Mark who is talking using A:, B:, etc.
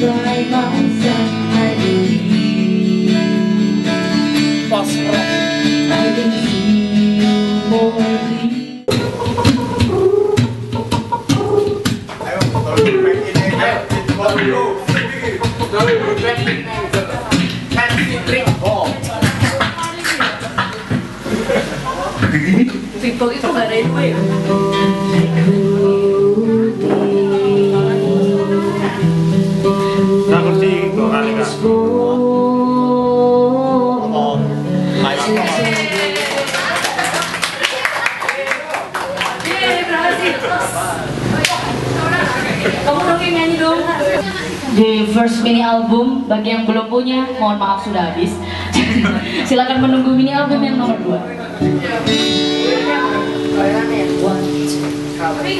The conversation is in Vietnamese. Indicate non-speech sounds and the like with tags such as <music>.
A: by my side I believe
B: Pas rock.
A: I can see you more clear
C: TikTok itu gak railway
B: Nah,
A: di first mini album bagi yang belum punya mohon maaf sudah habis. <laughs> Silakan menunggu mini album yang nomor 2
C: Tapi